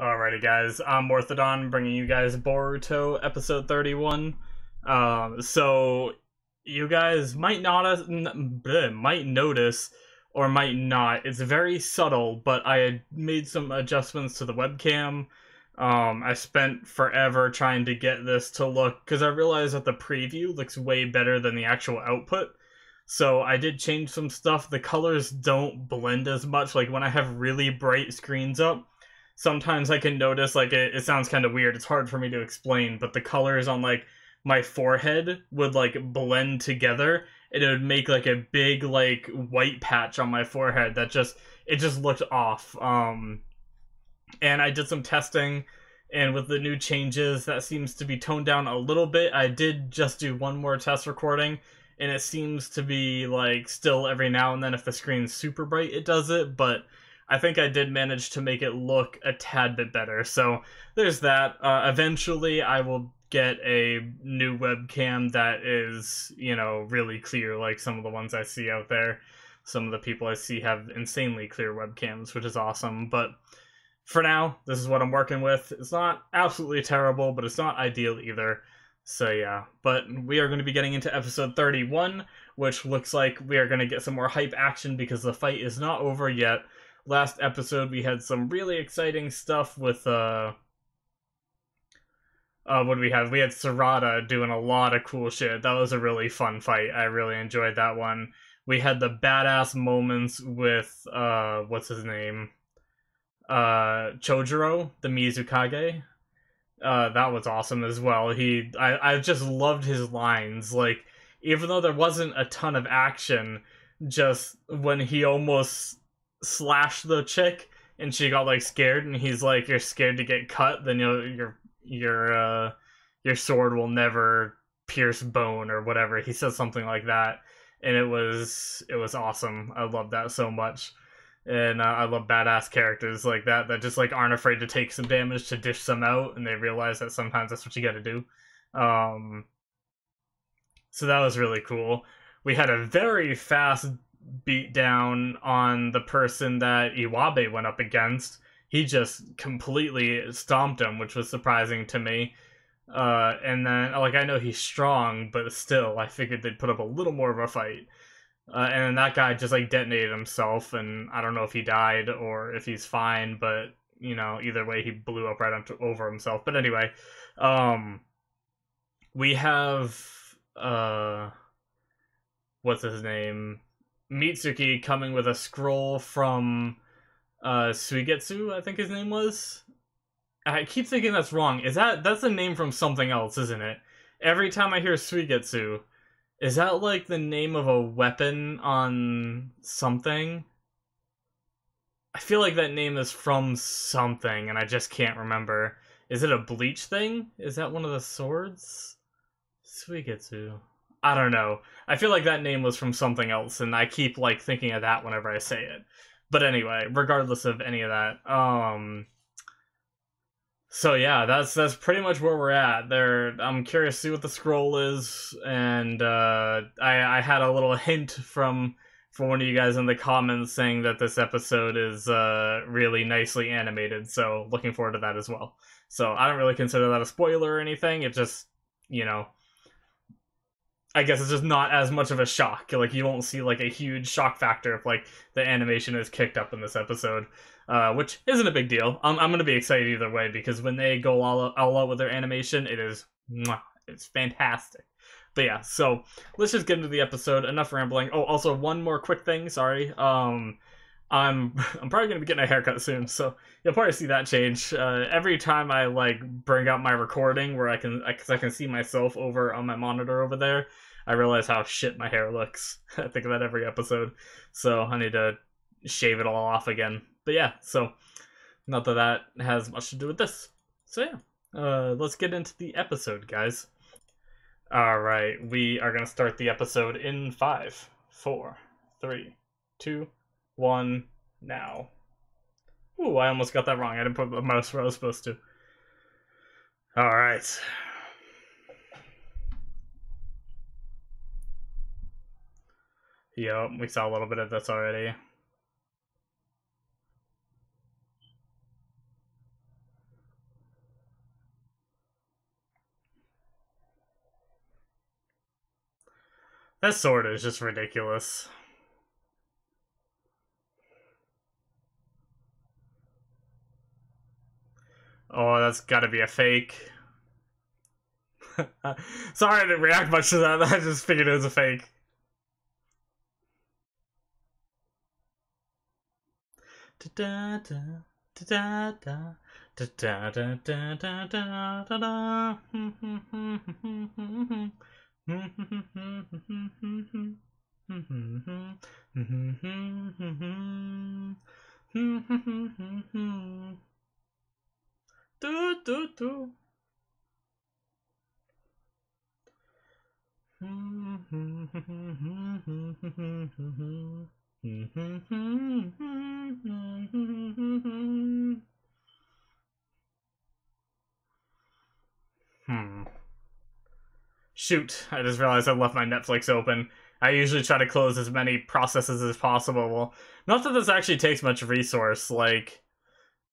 Alrighty, guys. I'm Morthadon, bringing you guys Boruto episode 31. Um, so you guys might not bleh, might notice or might not. It's very subtle, but I had made some adjustments to the webcam. Um, I spent forever trying to get this to look because I realized that the preview looks way better than the actual output. So I did change some stuff. The colors don't blend as much. Like when I have really bright screens up, sometimes I can notice like it, it sounds kind of weird. It's hard for me to explain, but the colors on like my forehead would like blend together and it would make like a big like white patch on my forehead that just it just looked off. Um and I did some testing and with the new changes that seems to be toned down a little bit. I did just do one more test recording and it seems to be like still every now and then if the screen's super bright it does it, but I think I did manage to make it look a tad bit better. So there's that. Uh, eventually, I will get a new webcam that is, you know, really clear, like some of the ones I see out there. Some of the people I see have insanely clear webcams, which is awesome. But for now, this is what I'm working with. It's not absolutely terrible, but it's not ideal either. So yeah, but we are going to be getting into episode 31, which looks like we are going to get some more hype action because the fight is not over yet last episode we had some really exciting stuff with uh uh what do we have? We had Sarada doing a lot of cool shit. That was a really fun fight. I really enjoyed that one. We had the badass moments with uh what's his name? Uh Chojuro, the Mizukage. Uh that was awesome as well. He I, I just loved his lines. Like even though there wasn't a ton of action, just when he almost slash the chick and she got like scared and he's like you're scared to get cut then you'll your your uh your sword will never pierce bone or whatever. He says something like that and it was it was awesome. I love that so much. And uh, i love badass characters like that that just like aren't afraid to take some damage to dish some out and they realize that sometimes that's what you got to do. Um so that was really cool. We had a very fast beat down on the person that Iwabe went up against. He just completely stomped him, which was surprising to me. Uh, and then, like, I know he's strong, but still, I figured they'd put up a little more of a fight. Uh, and then that guy just like detonated himself, and I don't know if he died or if he's fine, but you know, either way, he blew up right onto, over himself. But anyway, um, we have uh, what's his name? Mitsuki coming with a scroll from uh Suigetsu, I think his name was. I keep thinking that's wrong. Is that that's a name from something else, isn't it? Every time I hear Suigetsu, is that like the name of a weapon on something? I feel like that name is from something and I just can't remember. Is it a bleach thing? Is that one of the swords? Suigetsu. I don't know. I feel like that name was from something else, and I keep like thinking of that whenever I say it. But anyway, regardless of any of that, um, so yeah, that's that's pretty much where we're at. There, I'm curious to see what the scroll is, and uh, I I had a little hint from from one of you guys in the comments saying that this episode is uh, really nicely animated. So looking forward to that as well. So I don't really consider that a spoiler or anything. It just you know I guess it's just not as much of a shock. Like you won't see like a huge shock factor if like the animation is kicked up in this episode, uh, which isn't a big deal. I'm I'm gonna be excited either way because when they go all all out with their animation, it is mwah, it's fantastic. But yeah, so let's just get into the episode. Enough rambling. Oh, also one more quick thing. Sorry. Um, I'm I'm probably gonna be getting a haircut soon, so you'll probably see that change. Uh, every time I like bring up my recording where I can, because I, I, can see myself over on my monitor over there, I realize how shit my hair looks. I think of that every episode, so I need to shave it all off again. But yeah, so not that that has much to do with this. So yeah, uh, let's get into the episode, guys. All right, we are gonna start the episode in five, four, three, two one now. Ooh, I almost got that wrong. I didn't put the mouse where I was supposed to. All right. Yep, we saw a little bit of this already. That sword is just ridiculous. Oh, that's gotta be a fake. Sorry I didn't react much to that. I just figured it was a fake. Da do do do Hmm. Shoot, I just realized I left my Netflix open. I usually try to close as many processes as possible. Well, not that this actually takes much resource. Like,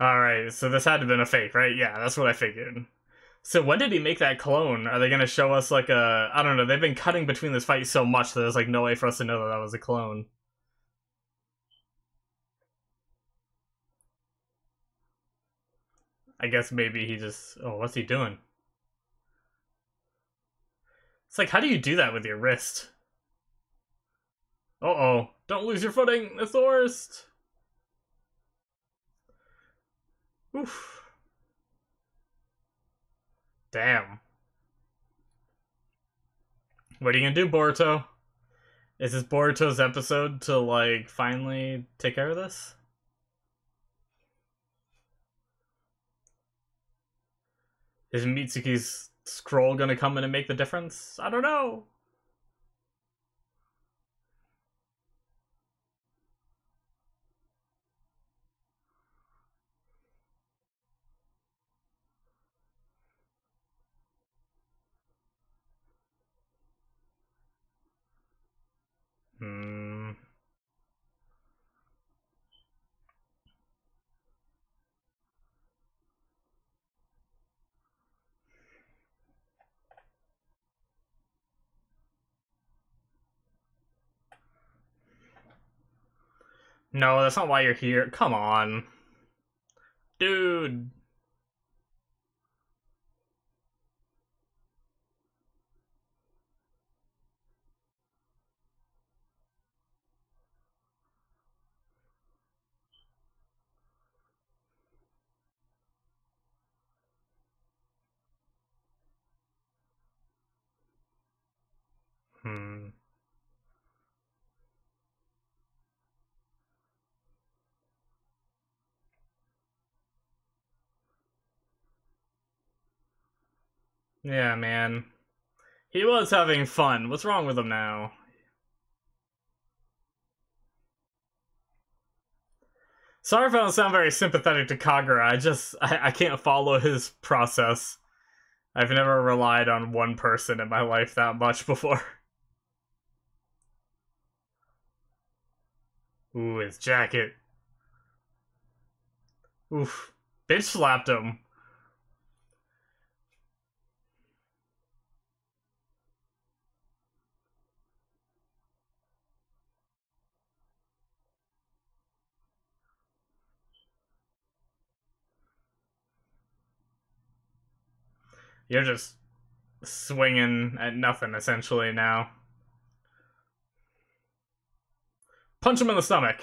Alright, so this had to have been a fake, right? Yeah, that's what I figured. So when did he make that clone? Are they gonna show us like a I don't know, they've been cutting between this fight so much that there's like no way for us to know that that was a clone. I guess maybe he just oh, what's he doing? It's like how do you do that with your wrist? Uh oh, don't lose your footing, it's the worst. Oof. Damn. What are you gonna do, Boruto? Is this Boruto's episode to, like, finally take care of this? Is Mitsuki's scroll gonna come in and make the difference? I don't know. No, that's not why you're here. Come on. Dude. Yeah, man. He was having fun. What's wrong with him now? Sorry if I don't sound very sympathetic to Kagura. I just I, I can't follow his process. I've never relied on one person in my life that much before. Ooh, his jacket. Oof. Bitch slapped him. You're just swinging at nothing essentially now. Punch him in the stomach.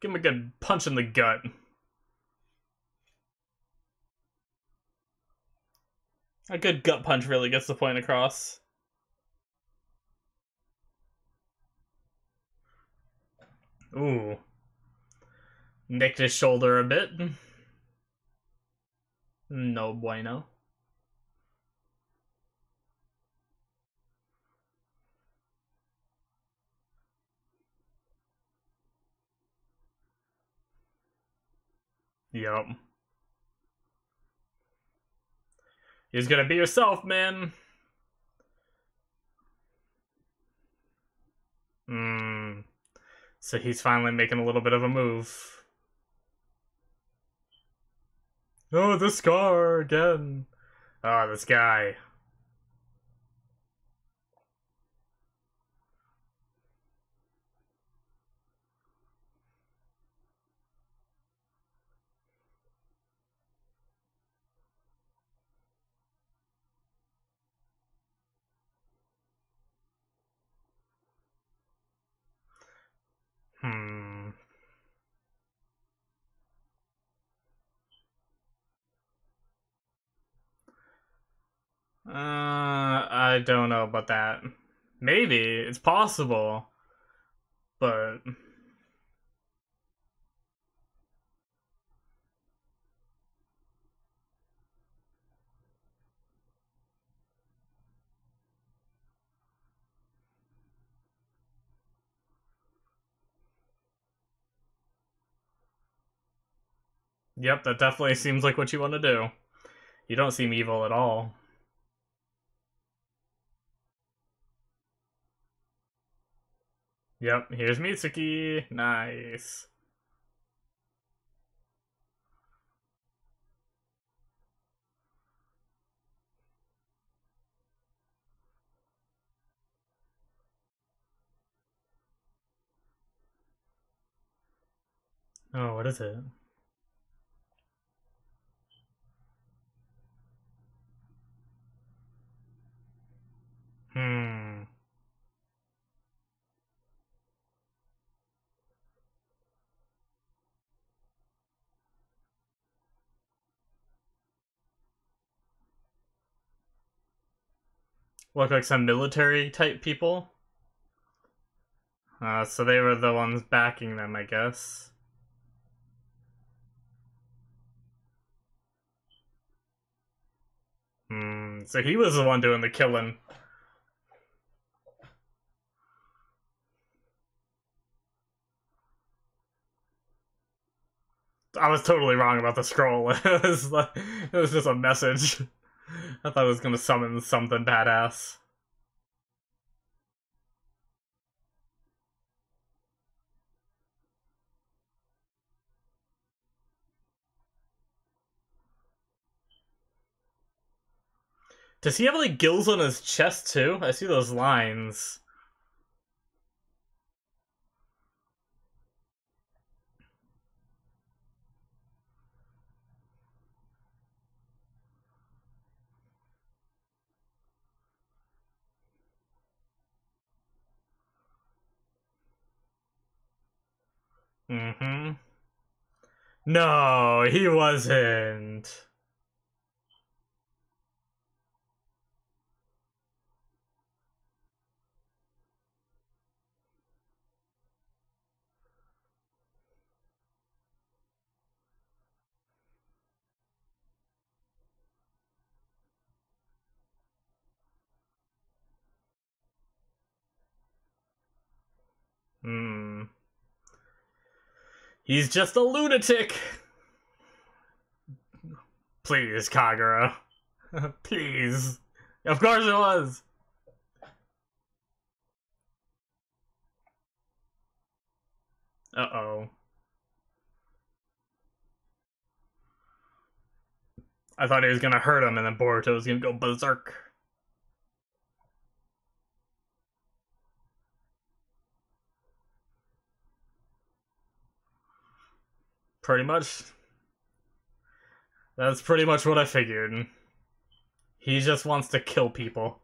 Give him a good punch in the gut. A good gut punch really gets the point across. Ooh. Nicked his shoulder a bit. No bueno. Yup. He's gonna be yourself, man. Hmm. So he's finally making a little bit of a move. Oh, the scar again. Oh, this guy. Hmm. Uh, I don't know about that. Maybe it's possible, but Yep, that definitely seems like what you want to do. You don't seem evil at all. Yep, here's Mitsuki. Nice. Oh, what is it? Hmm. Look like some military type people. Uh, so they were the ones backing them, I guess. Hmm. So he was the one doing the killing. I was totally wrong about the scroll. it, was like, it was just a message. I thought it was gonna summon something badass. Does he have like gills on his chest too? I see those lines. Mm-hmm. No, he wasn't. Hmm. He's just a lunatic. Please, Kagura. Please. Of course it was. Uh-oh. I thought he was gonna hurt him and then Boruto was gonna go berserk. Pretty much. That's pretty much what I figured. He just wants to kill people.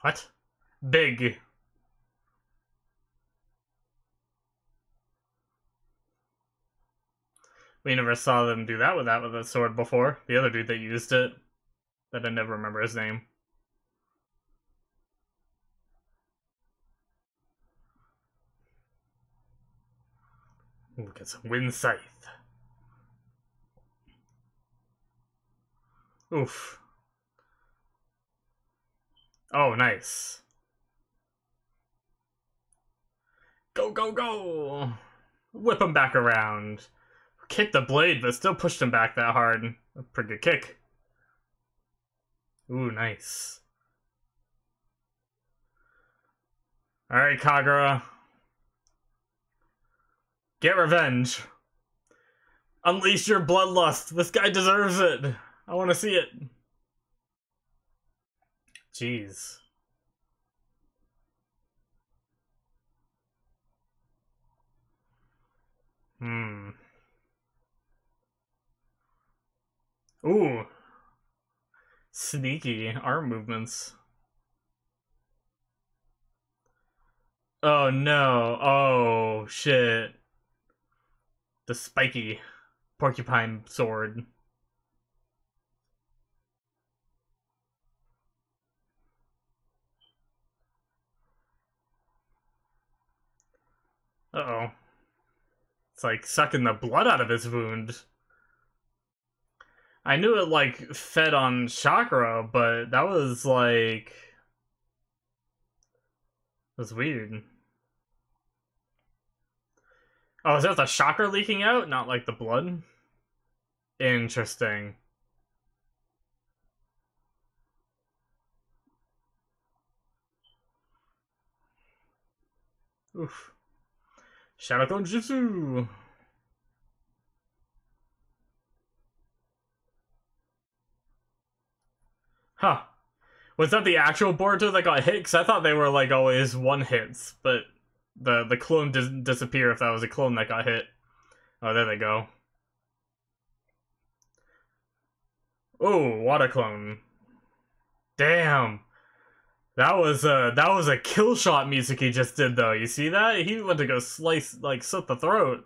What? Big. We never saw them do that with that with a sword before. The other dude that used it, that I never remember his name. Look at some wind scythe. Oof. Oh, nice. Go, go, go! Whip him back around. Kick the blade, but still pushed him back that hard. A pretty good kick. Ooh, nice. Alright, Kagura. Get revenge. Unleash your bloodlust. This guy deserves it. I want to see it. Jeez. Hmm. Ooh. Sneaky arm movements. Oh no. Oh shit. The spiky porcupine sword. Uh oh. It's like sucking the blood out of his wound. I knew it like fed on chakra, but that was like was weird. Oh, is that the chakra leaking out, not like the blood? Interesting. Oof. Shadowclone Jutsu! Huh. Was that the actual Boruto that got hit? Because I thought they were like always one hits, but the the clone didn't disappear if that was a clone that got hit. Oh, there they go. Oh, water clone. Damn. That was a that was a kill shot music he just did though. You see that? He went to go slice like slit the throat.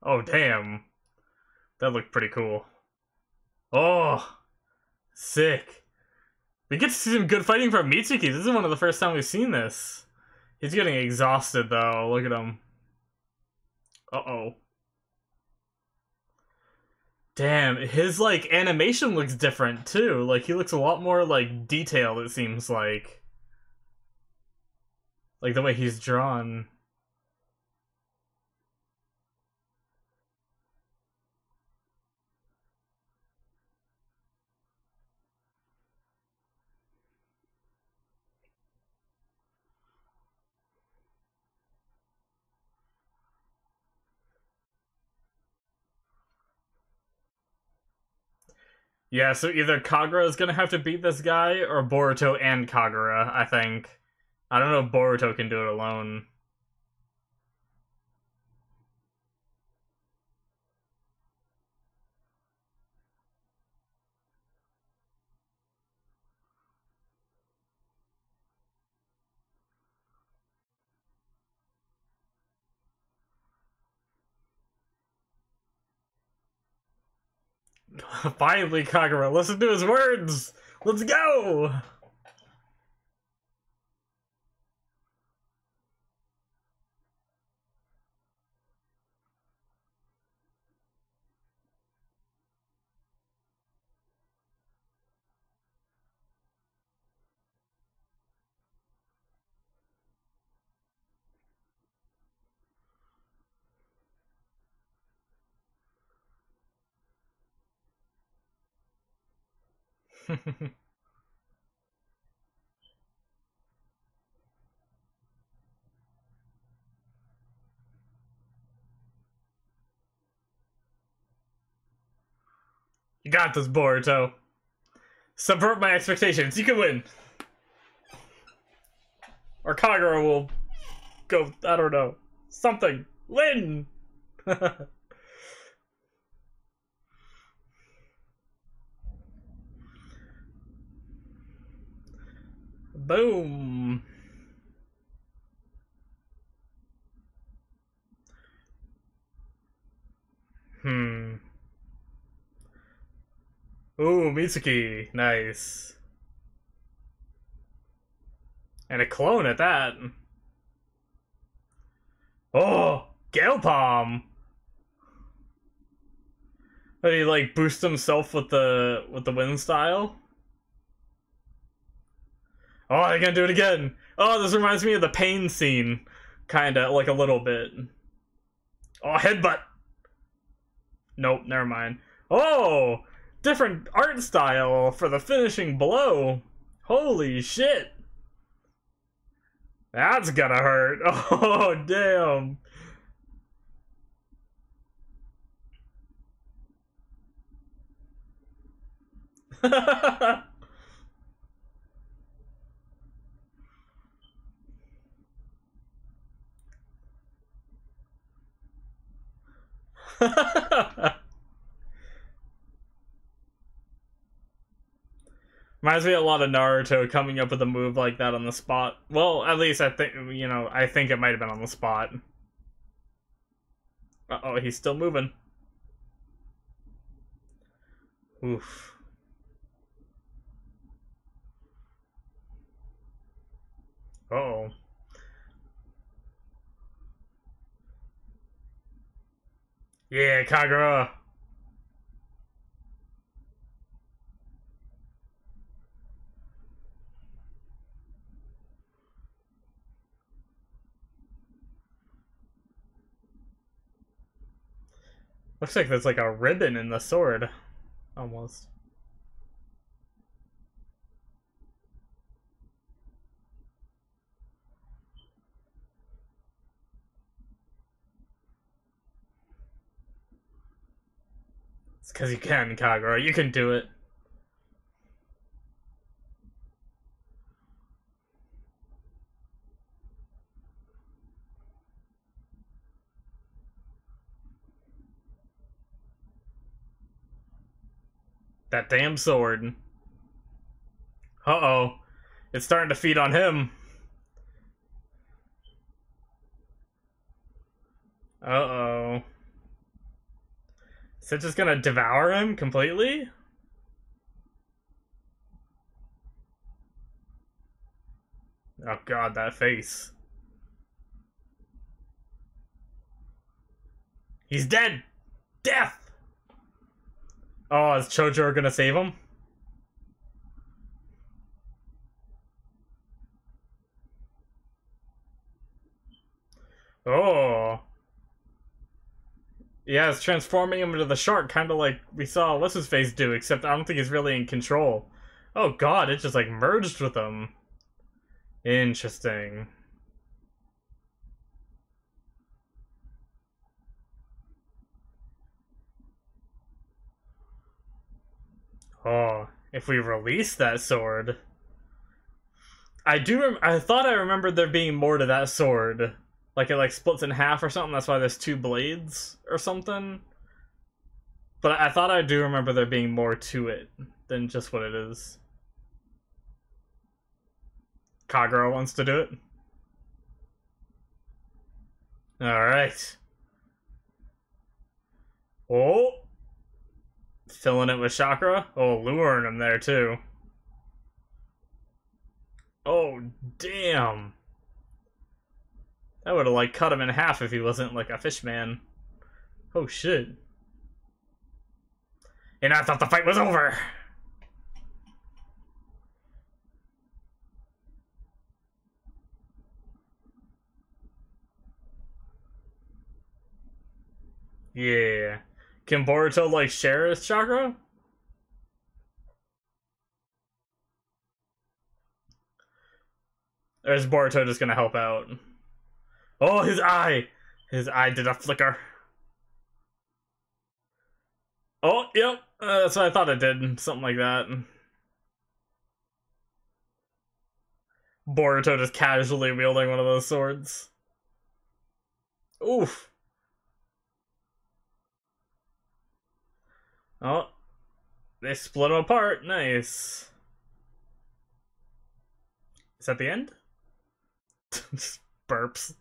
Oh damn. That looked pretty cool. Oh sick. We get to see some good fighting from Mitsuki. This is one of the first time we've seen this. He's getting exhausted though. Look at him. Uh oh. Damn, his like animation looks different too. Like he looks a lot more like detailed. It seems like, like the way he's drawn. Yeah, so either Kagura is gonna have to beat this guy, or Boruto and Kagura, I think. I don't know if Boruto can do it alone. Finally, Kagura, listen to his words! Let's go! you got this, Boruto. Subvert my expectations. You can win. Or Kagura will go, I don't know, something. Win! Boom. Hmm. Ooh, Mitsuki. Nice. And a clone at that. Oh, Gale Palm. But he like boosts himself with the with the wind style. Oh, they're gonna do it again. Oh, this reminds me of the pain scene, kinda like a little bit. Oh, headbutt. Nope, never mind. Oh, different art style for the finishing blow. Holy shit. That's gonna hurt. Oh, damn. Reminds me a lot of Naruto coming up with a move like that on the spot. Well, at least I think, you know, I think it might have been on the spot. Uh oh, he's still moving. Oof. Uh oh. Yeah, Kagura. Looks like there's like a ribbon in the sword. Almost. It's because you can, Kagura. You can do it. That damn sword. Uh-oh. It's starting to feed on him. Uh-oh. Is it just gonna devour him completely? Oh god, that face. He's dead! Death! Oh, is Chojuro gonna save him? Oh. Yeah, it's transforming him into the shark, kind of like we saw what's his face do, except I don't think he's really in control. Oh god, it just like merged with him. Interesting. Oh, if we release that sword. I do. I thought I remembered there being more to that sword. Like it like splits in half or something. That's why there's two blades or something. But I thought I do remember there being more to it than just what it is. Kagura wants to do it. All right. Oh filling it with chakra. Oh, luring him there too. Oh, damn. That would have like cut him in half if he wasn't like a fish man. Oh shit. And I thought the fight was over. Yeah. Can Boruto like share his chakra? Or is Boruto just gonna help out? Oh, his eye! His eye did a flicker. Oh, yep. Uh, that's what I thought it did. Something like that. Boruto just casually wielding one of those swords. Oof. Oh, they split them apart. Nice. Is that the end? burps.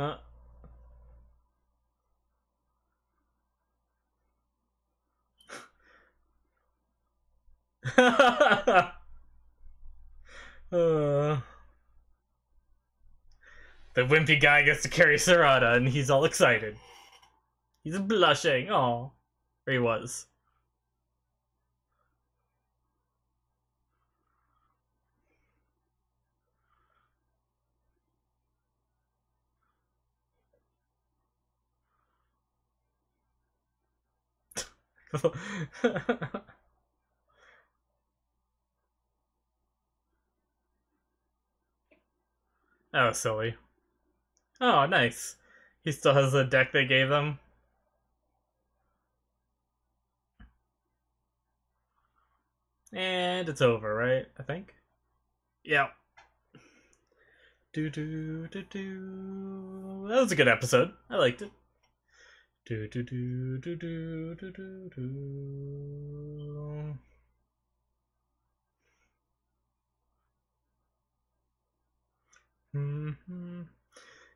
Uh. uh. The wimpy guy gets to carry Sarada, and he's all excited. He's blushing. Oh, he was. Oh, silly. Oh, nice. He still has the deck they gave him. And it's over, right? I think. Yeah. Do do do do. That was a good episode. I liked it. Do do do do do do do do. Mm-hmm.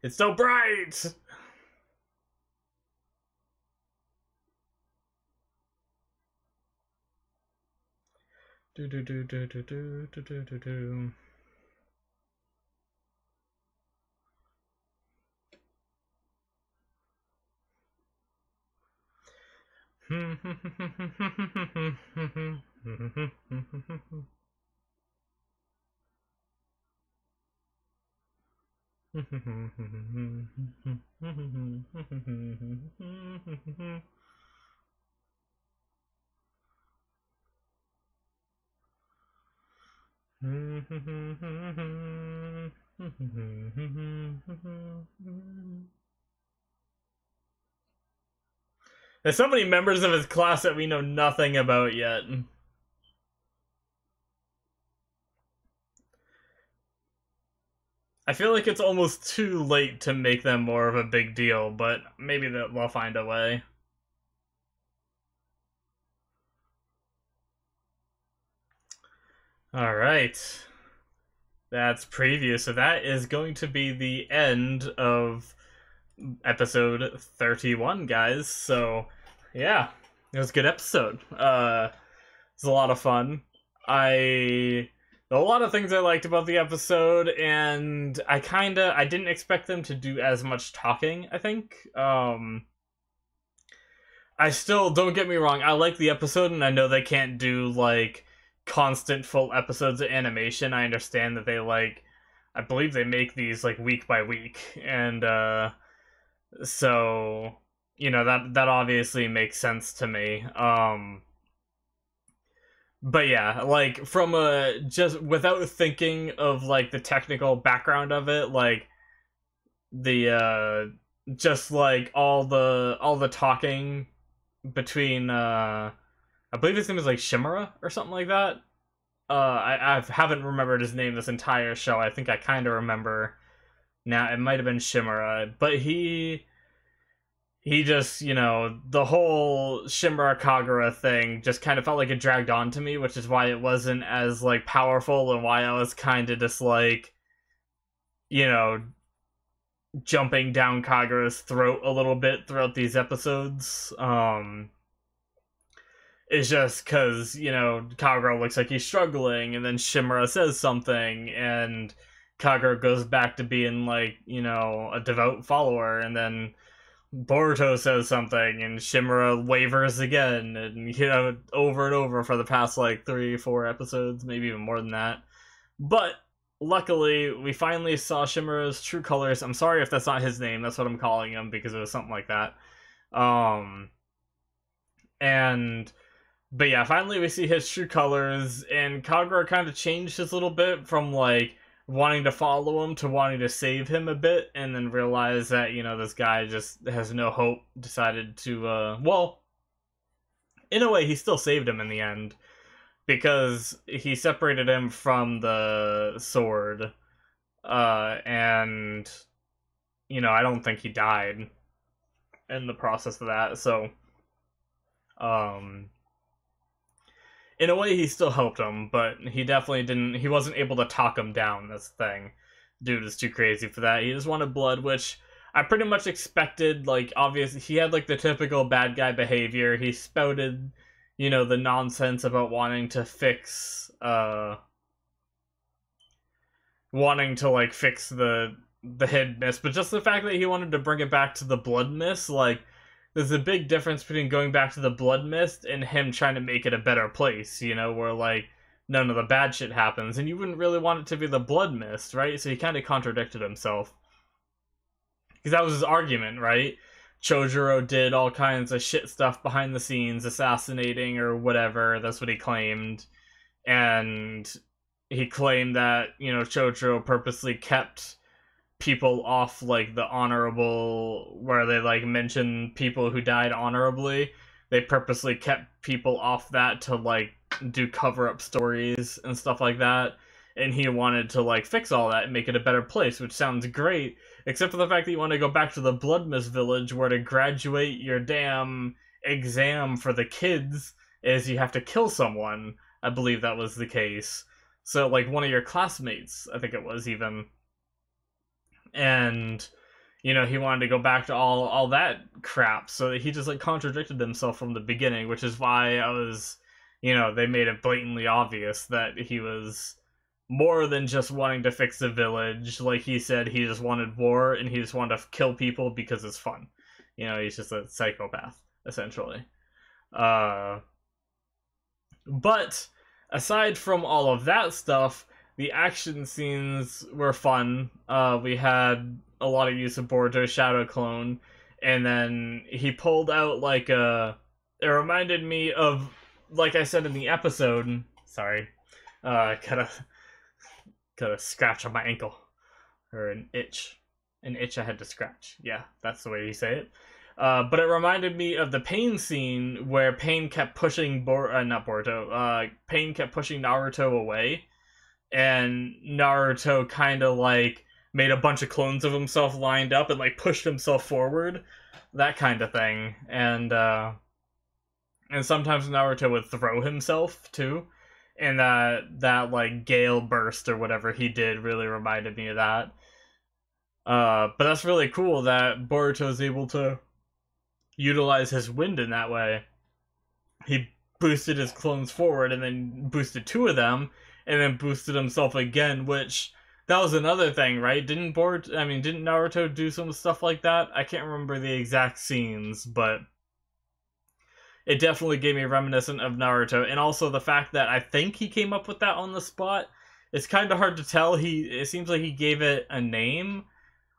It's so bright. Do do do do do do do do do Mm-hmm. There's so many members of his class that we know nothing about yet. I feel like it's almost too late to make them more of a big deal, but maybe they'll find a way. All right. That's preview. So that is going to be the end of episode 31, guys. So, yeah, it was a good episode. Uh, it's a lot of fun. I a lot of things I liked about the episode, and I kind of I didn't expect them to do as much talking. I think. Um, I still don't get me wrong. I like the episode, and I know they can't do like constant full episodes of animation. I understand that they like. I believe they make these like week by week, and uh, so you know that that obviously makes sense to me. Um, but yeah, like from a just without thinking of like the technical background of it, like the uh just like all the all the talking between uh I believe his name is like Shimura or something like that. Uh I, I haven't remembered his name this entire show. I think I kinda remember now it might have been Shimura, but he he just, you know, the whole Shimura Kagura thing just kind of felt like it dragged on to me, which is why it wasn't as like powerful and why I was kind of just like, you know, jumping down Kagura's throat a little bit throughout these episodes. Um, it's just because you know Kagura looks like he's struggling, and then Shimura says something, and Kagura goes back to being like you know a devout follower, and then Boruto says something and Shimura wavers again and you know over and over for the past like 3 4 episodes, maybe even more than that. But luckily we finally saw Shimura's true colors. I'm sorry if that's not his name. That's what I'm calling him because it was something like that. Um and but yeah, finally we see his true colors and Kagura kind of changed his little bit from like wanting to follow him to wanting to save him a bit and then realize that you know this guy just has no hope decided to uh well in a way he still saved him in the end because he separated him from the sword uh and you know i don't think he died in the process of that so um in a way he still helped him, but he definitely didn't he wasn't able to talk him down this thing. Dude is too crazy for that. He just wanted blood, which I pretty much expected like obviously he had like the typical bad guy behavior. He spouted, you know, the nonsense about wanting to fix uh wanting to like fix the the head mist, but just the fact that he wanted to bring it back to the blood mist, like there's a big difference between going back to the blood mist and him trying to make it a better place, you know, where like none of the bad shit happens, and you wouldn't really want it to be the blood mist, right? So he kind of contradicted himself. Because that was his argument, right? Chojuro did all kinds of shit stuff behind the scenes, assassinating or whatever. That's what he claimed. And he claimed that, you know, Chojuro purposely kept people off like the honorable where they like mention people who died honorably. They purposely kept people off that to like do cover up stories and stuff like that. And he wanted to like fix all that and make it a better place which sounds great except for the fact that you want to go back to the blood mist village where to graduate your damn exam for the kids is you have to kill someone. I believe that was the case. So like one of your classmates i think it was even and you know he wanted to go back to all all that crap. So he just like contradicted himself from the beginning which is why i was you know they made it blatantly obvious that he was more than just wanting to fix the village. Like he said he just wanted war and he just wanted to kill people because it's fun. You know he's just a psychopath essentially. Uh but aside from all of that stuff the action scenes were fun. Uh, we had a lot of use of Boruto's Shadow Clone, and then he pulled out like a. It reminded me of, like I said in the episode. Sorry, uh, got a got a scratch on my ankle, or an itch, an itch I had to scratch. Yeah, that's the way you say it. Uh, but it reminded me of the Pain scene where Pain kept pushing Bor uh, not Boruto. Uh, Pain kept pushing Naruto away, and Naruto kind of like made a bunch of clones of himself lined up and like pushed himself forward, that kind of thing. And uh and sometimes Naruto would throw himself too. And that that like gale burst or whatever he did really reminded me of that. Uh but that's really cool that Boruto is able to utilize his wind in that way. He boosted his clones forward and then boosted two of them and then boosted himself again, which that was another thing, right? Didn't Board I mean, didn't Naruto do some stuff like that? I can't remember the exact scenes, but it definitely gave me reminiscent of Naruto, and also the fact that I think he came up with that on the spot. It's kind of hard to tell. He it seems like he gave it a name,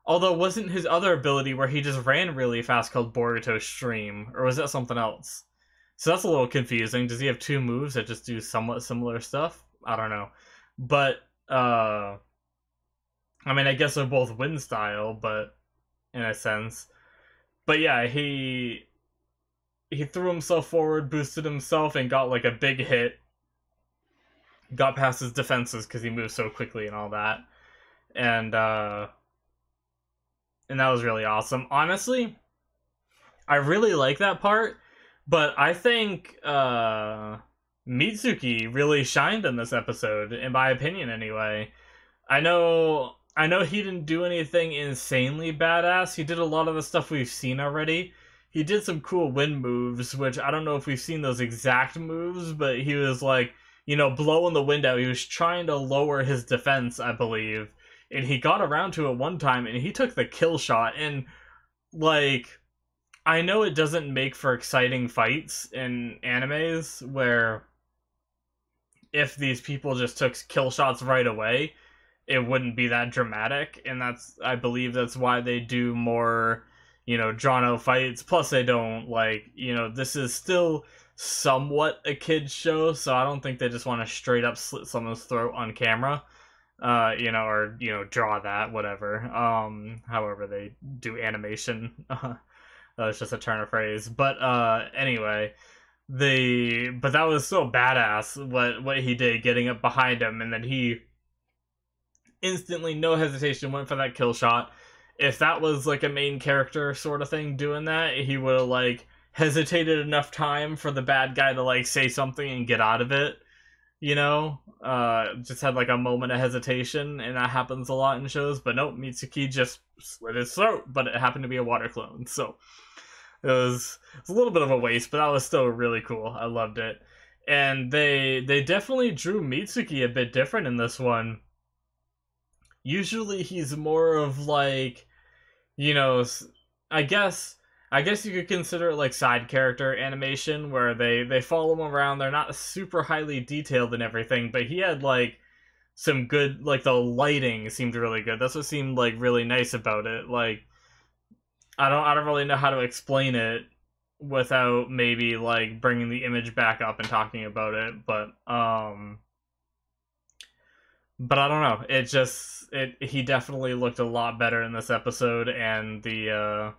although wasn't his other ability where he just ran really fast called Boruto Stream, or was that something else? So that's a little confusing. Does he have two moves that just do somewhat similar stuff? I don't know. But uh I mean I guess they're both wind style, but in a sense. But yeah, he he threw himself forward, boosted himself, and got like a big hit. Got past his defenses because he moved so quickly and all that. And uh and that was really awesome. Honestly, I really like that part, but I think uh Mitsuki really shined in this episode, in my opinion, anyway. I know, I know he didn't do anything insanely badass. He did a lot of the stuff we've seen already. He did some cool wind moves, which I don't know if we've seen those exact moves, but he was like, you know, blowing the wind out. He was trying to lower his defense, I believe, and he got around to it one time, and he took the kill shot, and like. I know it doesn't make for exciting fights in animes where if these people just took kill shots right away, it wouldn't be that dramatic. And that's, I believe, that's why they do more, you know, drawn out fights. Plus, they don't like, you know, this is still somewhat a kids show, so I don't think they just want to straight up slit someone's throat on camera. Uh, you know, or you know, draw that, whatever. Um, however they do animation. That's just a turn of phrase. But uh, anyway, the but that was so badass what what he did getting up behind him and then he instantly no hesitation went for that kill shot if that was like a main character sort of thing doing that he would have like hesitated enough time for the bad guy to like say something and get out of it you know, uh, just had like a moment of hesitation, and that happens a lot in shows. But nope, Mitsuki just slit his throat, but it happened to be a water clone, so it was, it was a little bit of a waste, but that was still really cool. I loved it, and they they definitely drew Mitsuki a bit different in this one. Usually, he's more of like, you know, I guess I guess you could consider it like side character animation where they they follow him around. They're not super highly detailed and everything, but he had like some good like the lighting seemed really good. That's what seemed like really nice about it. Like I don't I don't really know how to explain it without maybe like bringing the image back up and talking about it, but um but I don't know. It just it he definitely looked a lot better in this episode and the uh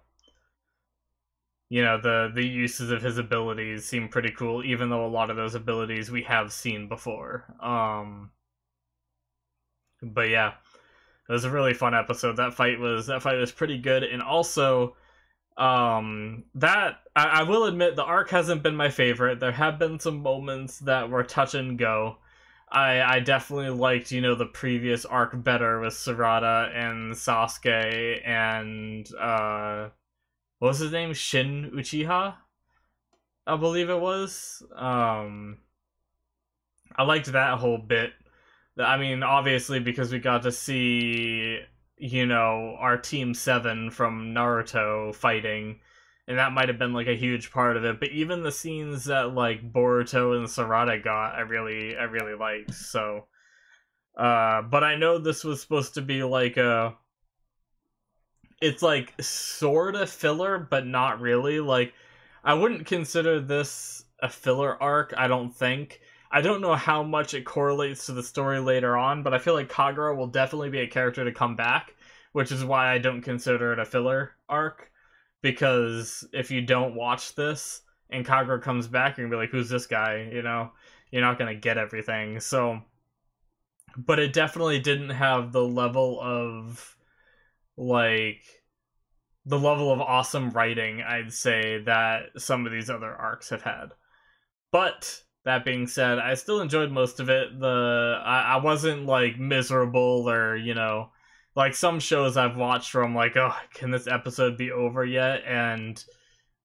you know the the uses of his abilities seem pretty cool even though a lot of those abilities we have seen before um but yeah it was a really fun episode that fight was that fight was pretty good and also um that I, I will admit the arc hasn't been my favorite there have been some moments that were touch and go I I definitely liked you know the previous arc better with Sarada and Sasuke and uh what was his name? Shin Uchiha, I believe it was. Um, I liked that whole bit. I mean, obviously because we got to see, you know, our team seven from Naruto fighting, and that might have been like a huge part of it. But even the scenes that like Boruto and Sarada got, I really, I really liked. So, uh, but I know this was supposed to be like a it's like sort of filler, but not really. Like, I wouldn't consider this a filler arc. I don't think. I don't know how much it correlates to the story later on, but I feel like Kagura will definitely be a character to come back, which is why I don't consider it a filler arc. Because if you don't watch this and Kagura comes back, you're gonna be like, "Who's this guy?" You know, you're not gonna get everything. So, but it definitely didn't have the level of like the level of awesome writing I'd say that some of these other arcs have had. But that being said, I still enjoyed most of it. The I, I wasn't like miserable or you know like some shows I've watched where I'm like, oh, can this episode be over yet? And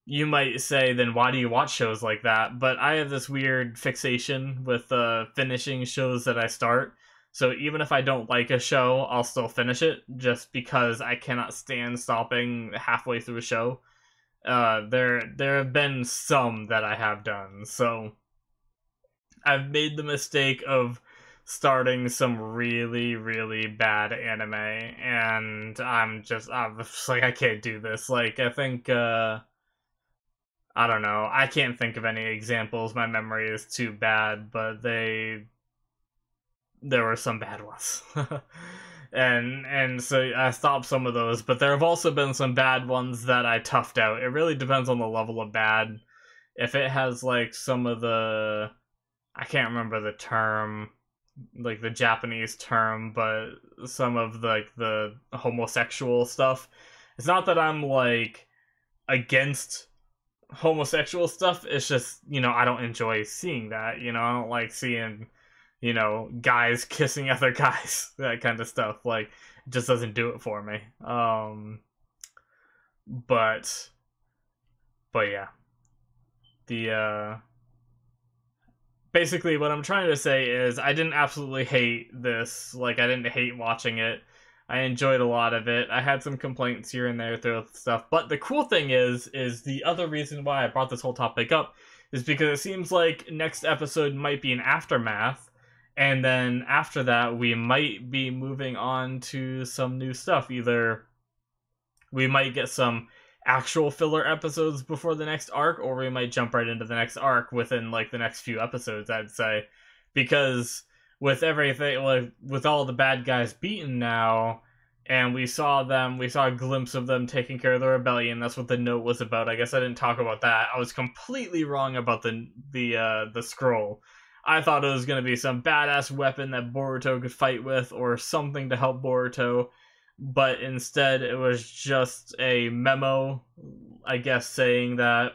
you might say, then why do you watch shows like that? But I have this weird fixation with uh, finishing shows that I start. So even if I don't like a show, I'll still finish it just because I cannot stand stopping halfway through a show. Uh, there there have been some that I have done. So I've made the mistake of starting some really really bad anime and I'm just I'm just like I can't do this. Like I think uh I don't know. I can't think of any examples. My memory is too bad, but they there were some bad ones. and and so I stopped some of those, but there have also been some bad ones that I toughed out. It really depends on the level of bad. If it has like some of the I can't remember the term like the Japanese term, but some of the, like the homosexual stuff. It's not that I'm like against homosexual stuff. It's just, you know, I don't enjoy seeing that, you know, I don't like seeing you know, guys kissing other guys, that kind of stuff. Like, just doesn't do it for me. Um, but, but yeah, the uh, basically what I'm trying to say is I didn't absolutely hate this. Like, I didn't hate watching it. I enjoyed a lot of it. I had some complaints here and there through stuff, but the cool thing is, is the other reason why I brought this whole topic up is because it seems like next episode might be an aftermath and then after that we might be moving on to some new stuff either we might get some actual filler episodes before the next arc or we might jump right into the next arc within like the next few episodes i'd say. Because with everything like with all the bad guys beaten now and we saw them we saw a glimpse of them taking care of the rebellion that's what the note was about. I guess i didn't talk about that. I was completely wrong about the the uh the scroll. I thought it was going to be some badass weapon that Boruto could fight with or something to help Boruto, but instead it was just a memo, I guess, saying that.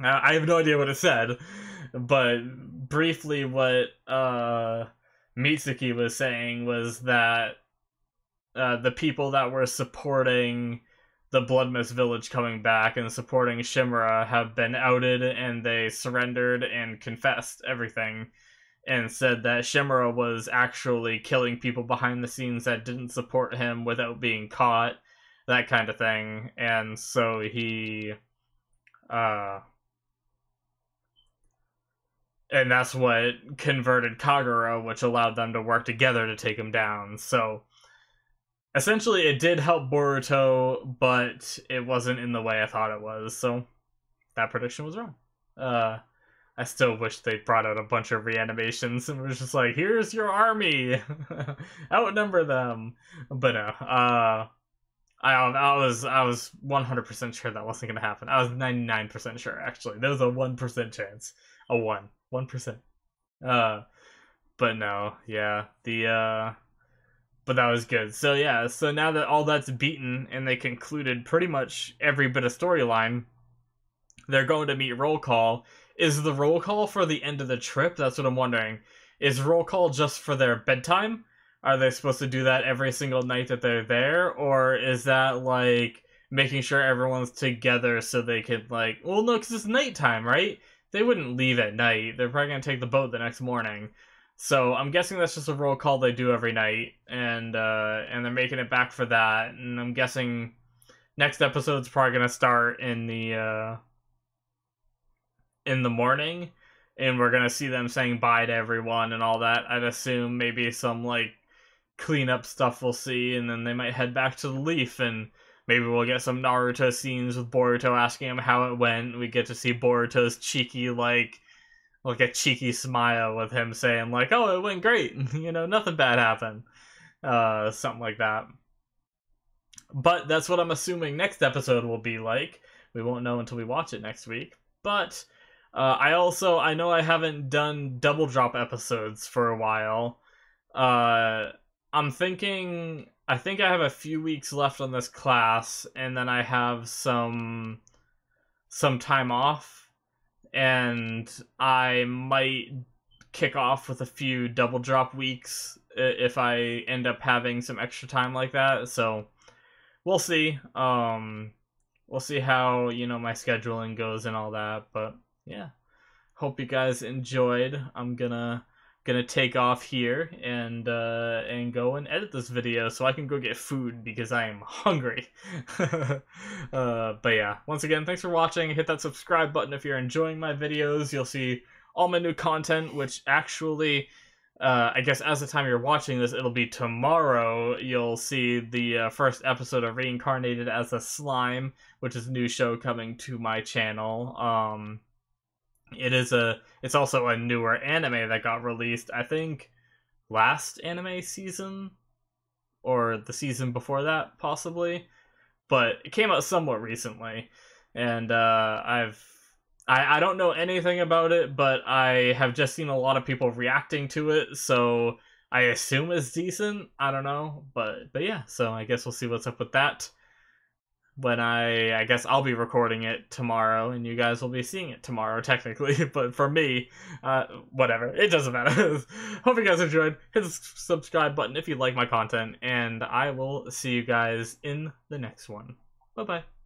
I have no idea what it said, but briefly what uh Mitsuki was saying was that uh, the people that were supporting the Blood Mist Village coming back and supporting Shimura have been outed and they surrendered and confessed everything and said that Shimura was actually killing people behind the scenes that didn't support him without being caught, that kind of thing. And so he uh and that's what converted Kagura, which allowed them to work together to take him down. So essentially it did help Boruto, but it wasn't in the way I thought it was. So that prediction was wrong. Uh I still wish they brought out a bunch of reanimations and was just like, here's your army, outnumber them. But no, uh, I I was I was 100% sure that wasn't gonna happen. I was 99% sure actually. There was a 1% chance, a one, one percent. Uh, but no, yeah, the uh, but that was good. So yeah, so now that all that's beaten and they concluded pretty much every bit of storyline, they're going to meet roll call is the roll call for the end of the trip? That's what I'm wondering. Is roll call just for their bedtime? Are they supposed to do that every single night that they're there? Or is that like making sure everyone's together so they could, like, well, no, because it's nighttime, right? They wouldn't leave at night. They're probably going to take the boat the next morning. So I'm guessing that's just a roll call they do every night, and uh, and they're making it back for that. And I'm guessing next episode's probably gonna start in the uh, in the morning and we're gonna see them saying bye to everyone and all that. I'd assume maybe some like cleanup stuff we'll see, and then they might head back to the Leaf, and maybe we'll get some Naruto scenes with Boruto asking him how it went. We get to see Boruto's cheeky like like a cheeky smile with him saying like, "Oh, it went great," you know, nothing bad happened, uh, something like that. But that's what I'm assuming next episode will be like. We won't know until we watch it next week. But uh, I also I know I haven't done double drop episodes for a while. Uh, I'm thinking I think I have a few weeks left on this class, and then I have some some time off, and I might kick off with a few double drop weeks if I end up having some extra time like that. So we'll see. Um, we'll see how you know my scheduling goes and all that, but yeah. Hope you guys enjoyed. I'm gonna gonna take off here and uh and go and edit this video so i can go get food because i am hungry. Uh but yeah once again thanks for watching. Hit that subscribe button if you're enjoying my videos. You'll see all my new content which actually uh, I guess as the time you're watching this, it'll be tomorrow. You'll see the uh, first episode of Reincarnated as a Slime, which is a new show coming to my channel. Um, it is a it's also a newer anime that got released i think last anime season or the season before that possibly. But it came out somewhat recently and uh, i've I, I don't know anything about it but i have just seen a lot of people reacting to it so i assume it's decent. I don't know but but yeah so i guess we'll see what's up with that when I I guess I'll be recording it tomorrow and you guys will be seeing it tomorrow technically. But for me uh whatever. It doesn't matter. Hope you guys enjoyed. Hit the subscribe button if you like my content and I will see you guys in the next one. Bye bye